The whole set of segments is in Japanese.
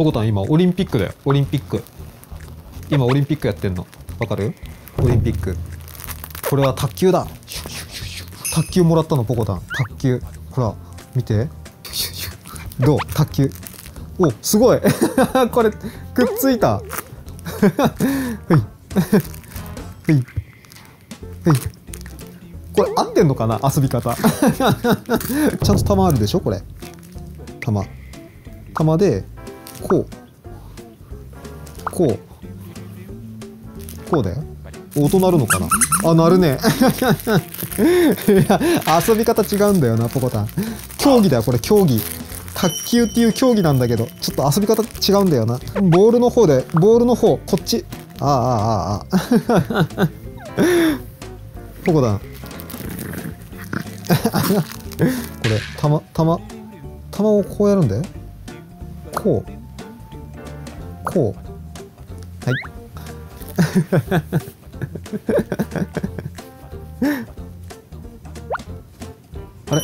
ポコタン今オリンピックだよ。オリンピック。今オリンピックやってんの。わかる？オリンピック。これは卓球だ。卓球もらったのポコタン。卓球。ほら見て。どう？卓球。おすごい。これくっついた。はい。はい。はい。これ合ってんのかな？遊び方。ちゃんと玉あるでしょ？これ。玉玉でこう。こう。こうだよ。音鳴るのかな？あ鳴るね。いや遊び方違うんだよなポコタン。競技だよこれ競技。卓球っていう競技なんだけどちょっと遊び方違うんだよな。ボールの方でボールの方こっち。ああああああ。ポコタン。これ玉玉。玉をこうやるんだよ。こう。こう。はい。あれ？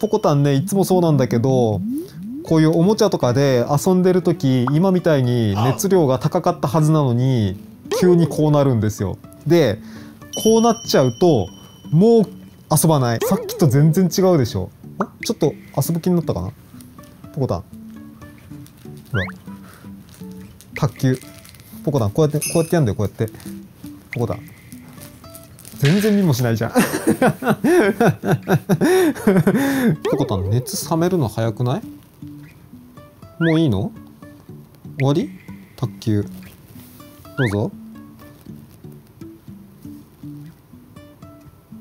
ポコタンねいつもそうなんだけどこういうおもちゃとかで遊んでる時今みたいに熱量が高かったはずなのに急にこうなるんですよ。でこうなっちゃうともう遊ばない。さっきと全然違うでしょ。あ？ちょっと遊ぶ気になったかな？ポコタン。ほら卓球。ポコタン。こうやってこうやってやるんだよこうやって。ポコタン。全然見もしないじゃん。ポコタン熱冷めるの早くない？もういいの？終わり？卓球。どうぞ。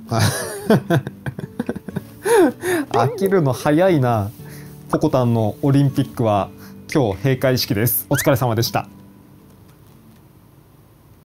飽きるの早いな。ポコタンのオリンピックは。今日閉会式です。お疲れ様でした。